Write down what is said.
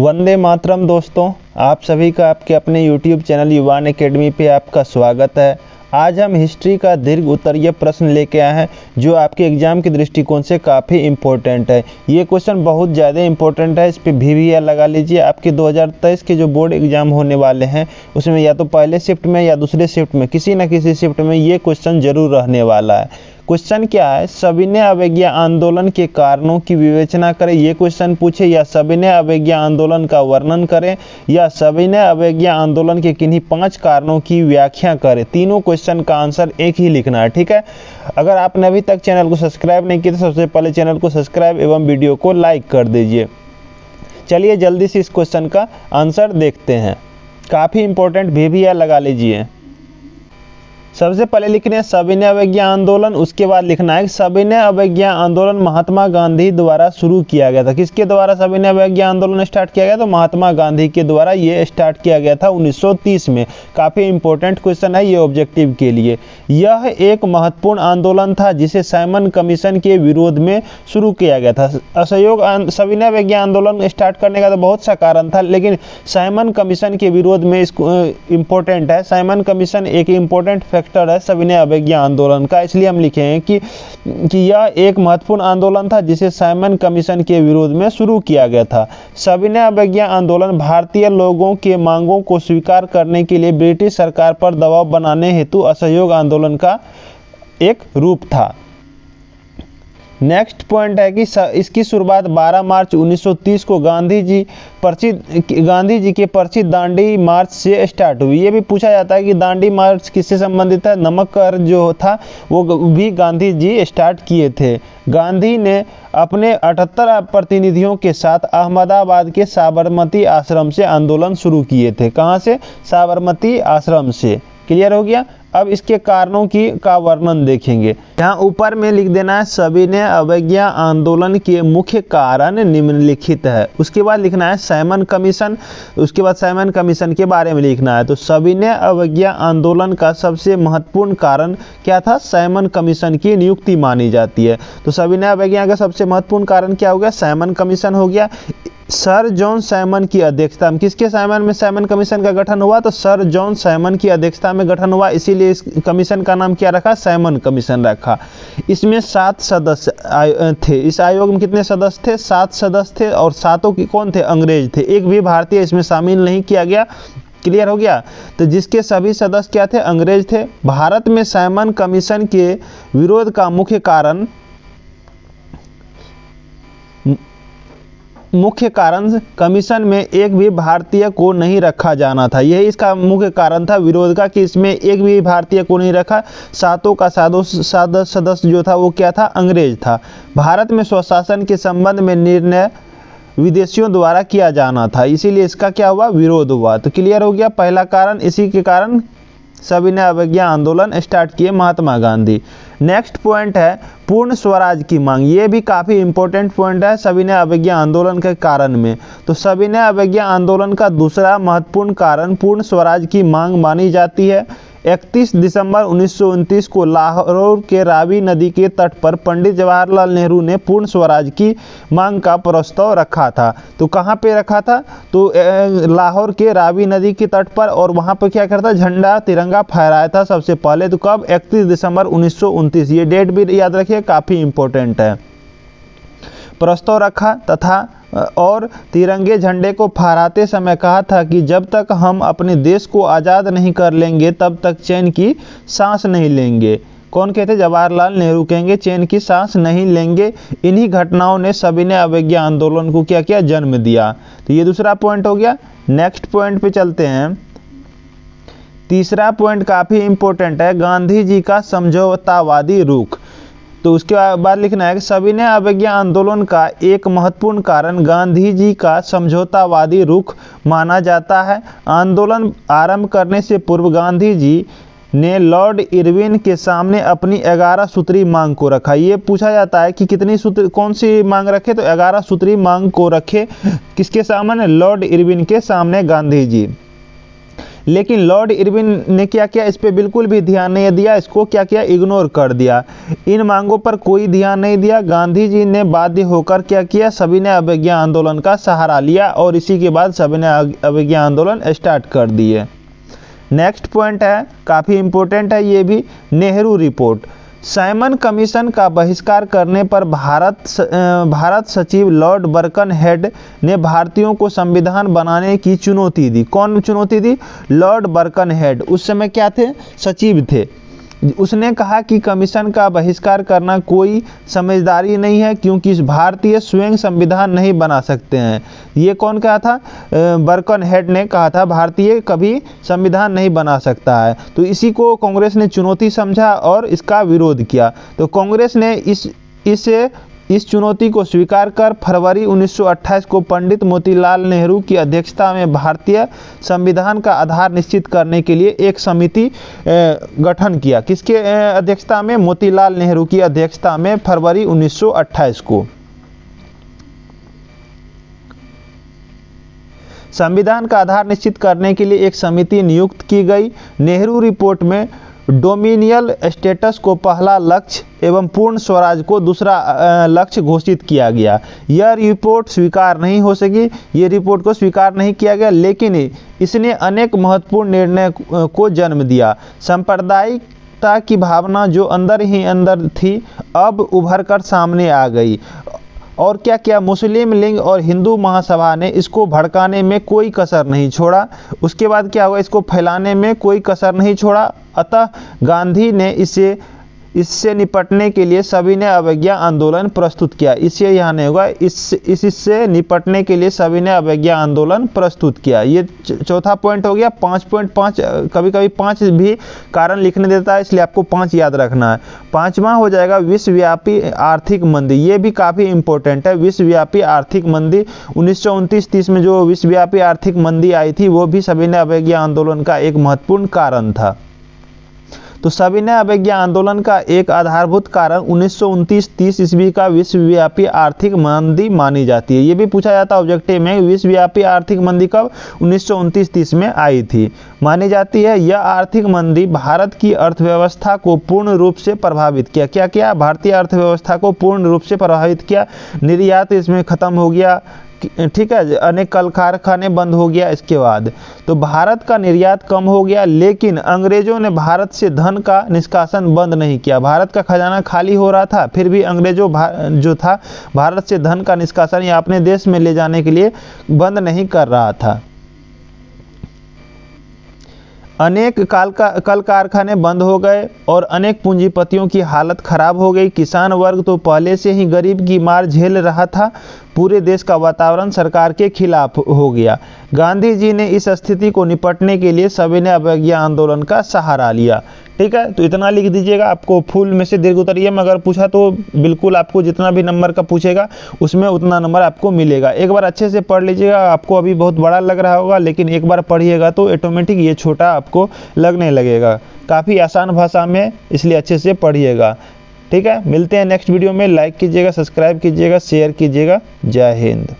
वंदे मातरम दोस्तों, आप सभी का आपके अपने YouTube चैनल युवान एकेडमी पे आपका स्वागत है। आज हम हिस्ट्री का दीर्घ उत्तरीय प्रश्न लेके आए हैं, जो आपके एग्ज़ाम के दृष्टिकोण से काफ़ी इम्पोर्टेंट है। ये क्वेश्चन बहुत ज़्यादा इम्पोर्टेंट है, इस पर भी भी लगा लीजिए। आपके 2023 के जो बोर्ड एग्ज़ाम होने वाले हैं, उसमें या तो पहले शिफ्ट में या दूसरे शिफ्ट में, किसी न किसी शिफ्ट में ये क्वेश्चन ज़रूर रहने वाला है। क्वेश्चन क्या है? सविनय अवज्ञा आंदोलन के कारणों की विवेचना करें। ये क्वेश्चन पूछे, या सविनय अवज्ञा आंदोलन का वर्णन करें, या सविनय अवज्ञा आंदोलन के किन्हीं पाँच कारणों की व्याख्या करें? तीनों क्वेश्चन का आंसर एक ही लिखना है, ठीक है? अगर आपने अभी तक चैनल को सब्सक्राइब नहीं किया तो सबसे पहले चैनल को सब्सक्राइब एवं वीडियो को लाइक कर दीजिए। चलिए जल्दी से इस क्वेश्चन का आंसर देखते हैं। काफ़ी इंपॉर्टेंट भी भी लगा लीजिए। सबसे पहले लिखने हैं सविनय अवज्ञा आंदोलन, उसके बाद लिखना है सविनय अवज्ञा आंदोलन महात्मा गांधी द्वारा शुरू किया गया था। किसके द्वारा सविनय अवज्ञा आंदोलन स्टार्ट किया गया तो महात्मा गांधी के द्वारा ये स्टार्ट किया गया था 1930 में। काफ़ी इंपॉर्टेंट क्वेश्चन है ये ऑब्जेक्टिव के लिए। यह एक महत्वपूर्ण आंदोलन था जिसे साइमन कमीशन के विरोध में शुरू किया गया था। असहयोग सविनय अवज्ञा आंदोलन स्टार्ट करने का तो बहुत सा कारण था, लेकिन साइमन कमीशन के विरोध में इम्पोर्टेंट है। साइमन कमीशन एक इम्पोर्टेंट फैक्टर है सविनय अवज्ञा आंदोलन का, इसलिए हम लिखे हैं कि कि यह एक महत्वपूर्ण आंदोलन था जिसे साइमन कमीशन के विरोध में शुरू किया गया था। सविनय अवज्ञा आंदोलन भारतीय लोगों के मांगों को स्वीकार करने के लिए ब्रिटिश सरकार पर दबाव बनाने हेतु असहयोग आंदोलन का एक रूप था। नेक्स्ट पॉइंट है कि इसकी शुरुआत 12 मार्च 1930 को गांधी जी परिचित गांधी जी के परिचित दांडी मार्च से स्टार्ट हुई। ये भी पूछा जाता है कि दांडी मार्च किससे संबंधित है? नमक कर जो था, वो भी गांधी जी स्टार्ट किए थे। गांधी ने अपने 78 प्रतिनिधियों के साथ अहमदाबाद के साबरमती आश्रम से आंदोलन शुरू किए थे। कहाँ से? साबरमती आश्रम से। क्लियर हो गया? अब इसके कारणों की का वर्णन देखेंगे। यहाँ ऊपर में लिख देना है सविनय अवज्ञा आंदोलन के मुख्य कारण निम्नलिखित है। उसके बाद लिखना है सैमन कमीशन, उसके बाद सैमन कमीशन के बारे में लिखना है। तो सविनय अवज्ञा आंदोलन का सबसे महत्वपूर्ण कारण क्या था? सैमन कमीशन की नियुक्ति मानी जाती है। तो सविनय अवज्ञा का सबसे महत्वपूर्ण कारण क्या हो गया? सैमन कमीशन हो गया। सर जॉन सैमन की अध्यक्षता में, किसके सैमन में सैमन कमीशन का गठन हुआ? तो सर जॉन सैमन की अध्यक्षता में गठन हुआ, इसीलिए इस कमीशन का नाम क्या रखा? सैमन कमीशन रखा। इसमें सात सदस्य थे। इस आयोग में कितने सदस्य थे? सात सदस्य थे और सातों की कौन थे? अंग्रेज़ थे। एक भी भारतीय इसमें शामिल नहीं किया गया। क्लियर हो गया? तो जिसके सभी सदस्य क्या थे? अंग्रेज़ थे। भारत में सैमन कमीशन के विरोध का मुख्य कारण मुख्य कारण कमीशन में एक भी भारतीय को नहीं रखा जाना था। यही इसका मुख्य कारण था विरोध का कि इसमें एक भी भारतीय को नहीं रखा। सातों का सादों, सदस्य जो था वो क्या था? अंग्रेज़ था। भारत में स्वशासन के संबंध में निर्णय विदेशियों द्वारा किया जाना था। इसीलिए इसका क्या हुआ? विरोध हुआ। तो क्लियर हो गया? पहला कारण इसी के कारण सविनय अवज्ञा आंदोलन स्टार्ट किए महात्मा गांधी। नेक्स्ट पॉइंट है, पूर्ण स्वराज की मांग। ये भी काफ़ी इंपॉर्टेंट पॉइंट है सविनय अवज्ञा आंदोलन के कारण में। तो सविनय अवज्ञा आंदोलन का दूसरा महत्वपूर्ण कारण पूर्ण स्वराज की मांग मानी जाती है। 31 दिसंबर उन्नीस सौ उनतीस को लाहौर के रावी नदी के तट पर पंडित जवाहरलाल नेहरू ने पूर्ण स्वराज की मांग का प्रस्ताव रखा था। तो कहाँ पे रखा था? तो लाहौर के रावी नदी के तट पर और वहाँ पर क्या करता? झंडा तिरंगा फहराया था सबसे पहले। तो कब? 31 दिसंबर उन्नीस सौ उनतीस। ये डेट भी याद रखिए, काफ़ी इंपॉर्टेंट है। प्रस्ताव रखा तथा और तिरंगे झंडे को फहराते समय कहा था कि जब तक हम अपने देश को आज़ाद नहीं कर लेंगे, तब तक चैन की सांस नहीं लेंगे। कौन कहते? जवाहरलाल नेहरू कहेंगे, चैन की सांस नहीं लेंगे। इन्हीं घटनाओं ने सभी ने अवज्ञा आंदोलन को क्या किया? जन्म दिया। तो ये दूसरा पॉइंट हो गया। नेक्स्ट पॉइंट पे चलते हैं। तीसरा पॉइंट काफ़ी इंपॉर्टेंट है। गांधी जी का समझौतावादी रुख। तो उसके बाद लिखना है कि सविनय अवज्ञा आंदोलन का एक महत्वपूर्ण कारण गांधी जी का समझौतावादी रुख माना जाता है। आंदोलन आरंभ करने से पूर्व गांधी जी ने लॉर्ड इरविन के सामने अपनी ग्यारह सूत्री मांग को रखा। ये पूछा जाता है कि कितनी सूत्र, कौन सी मांग रखे? तो ग्यारह सूत्री मांग को रखे किसके सामने? लॉर्ड इरविन के सामने गांधी जी लेकिन लॉर्ड इरविन ने क्या किया? इस पर बिल्कुल भी ध्यान नहीं दिया। इसको क्या किया? इग्नोर कर दिया। इन मांगों पर कोई ध्यान नहीं दिया। गांधी जी ने बाध्य होकर क्या किया? सभी ने अवज्ञा आंदोलन का सहारा लिया और इसी के बाद सभी ने अवज्ञा आंदोलन स्टार्ट कर दिए। नेक्स्ट पॉइंट है, काफ़ी इंपॉर्टेंट है ये भी, नेहरू रिपोर्ट। साइमन कमीशन का बहिष्कार करने पर भारत भारत सचिव लॉर्ड बर्कन हेड ने भारतीयों को संविधान बनाने की चुनौती दी। कौन चुनौती दी? Lord Birken head. उस समय क्या थे? सचिव थे। उसने कहा कि कमीशन का बहिष्कार करना कोई समझदारी नहीं है, क्योंकि भारतीय स्वयं संविधान नहीं बना सकते हैं। ये कौन कहा था? बर्कन हेड ने कहा था, भारतीय कभी संविधान नहीं बना सकता है। तो इसी को कांग्रेस ने चुनौती समझा और इसका विरोध किया। तो कांग्रेस ने इस, इसे इस चुनौती को स्वीकार कर फरवरी 1928 को पंडित मोतीलाल नेहरू की अध्यक्षता में भारतीय संविधान का आधार निश्चित करने के लिए एक समिति गठन किया। किसके अध्यक्षता में? मोतीलाल नेहरू की अध्यक्षता में फरवरी 1928 को। संविधान का आधार निश्चित करने के लिए एक समिति नियुक्त की गई। नेहरू रिपोर्ट में डोमिनियल स्टेटस को पहला लक्ष्य एवं पूर्ण स्वराज को दूसरा लक्ष्य घोषित किया गया। यह रिपोर्ट स्वीकार नहीं हो सकी ये रिपोर्ट को स्वीकार नहीं किया गया, लेकिन इसने अनेक महत्वपूर्ण निर्णय को जन्म दिया। सांप्रदायिकता की भावना जो अंदर ही अंदर थी, अब उभर कर सामने आ गई। और क्या किया मुस्लिम लीग और हिंदू महासभा ने इसको भड़काने में कोई कसर नहीं छोड़ा? उसके बाद क्या हुआ? इसको फैलाने में कोई कसर नहीं छोड़ा? अतः गांधी ने इसे इससे निपटने के लिए सभी ने अवज्ञा आंदोलन प्रस्तुत किया। इससे यहाँ नहीं होगा, इस इससे निपटने के लिए सभी ने अवज्ञा आंदोलन प्रस्तुत किया। ये चौथा पॉइंट हो गया। पाँच पॉइंट पाँच कभी कभी पाँच भी कारण लिखने देता है, इसलिए आपको पाँच याद रखना है। पाँचवा हो जाएगा विश्वव्यापी आर्थिक मंदी। ये भी काफ़ी इंपॉर्टेंट है। विश्वव्यापी आर्थिक मंदी। उन्नीस सौ में जो विश्वव्यापी आर्थिक मंदी आई थी, वो भी सभी ने अवज्ञा आंदोलन का एक महत्वपूर्ण कारण था। तो सविनय अवज्ञा आंदोलन का एक आधारभूत कारण उन्नीस सौ तीस ईस्वी का विश्वव्यापी आर्थिक मंदी मानी जाती है। ये भी पूछा जाता है ऑब्जेक्टिव में, विश्वव्यापी आर्थिक मंदी कब उन्नीस सौ तीस में आई थी? मानी जाती है, यह आर्थिक मंदी भारत की अर्थव्यवस्था को पूर्ण रूप से प्रभावित किया। क्या क्या भारतीय अर्थव्यवस्था को पूर्ण रूप से प्रभावित किया। निर्यात इसमें खत्म हो गया। ठीक है, अनेक कल कारखाने बंद हो गया इसके बाद। तो भारत का निर्यात कम हो गया, लेकिन अंग्रेज़ों ने भारत से धन का निष्कासन बंद नहीं किया। भारत का खजाना खाली हो रहा था, फिर भी अंग्रेज़ों जो था, भारत से धन का निष्कासन या अपने देश में ले जाने के लिए बंद नहीं कर रहा था। अनेक काल का कल कारखाने बंद हो गए और अनेक पूंजीपतियों की हालत खराब हो गई। किसान वर्ग तो पहले से ही गरीब की मार झेल रहा था पूरे देश का वातावरण सरकार के खिलाफ हो गया। गांधी जी ने इस स्थिति को निपटने के लिए सभी ने अवज्ञा आंदोलन का सहारा लिया। ठीक है तो इतना लिख दीजिएगा, आपको फुल में से दीर्घ उत्तरीय में अगर पूछा तो बिल्कुल आपको जितना भी नंबर का पूछेगा, उसमें उतना नंबर आपको मिलेगा। एक बार अच्छे से पढ़ लीजिएगा, आपको अभी बहुत बड़ा लग रहा होगा, लेकिन एक बार पढ़िएगा तो ऑटोमेटिक ये छोटा आपको लगने लगेगा। काफ़ी आसान भाषा में इसलिए अच्छे से पढ़िएगा। ठीक है? मिलते हैं नेक्स्ट वीडियो में। लाइक कीजिएगा सब्सक्राइब कीजिएगा शेयर कीजिएगा। जय हिंद।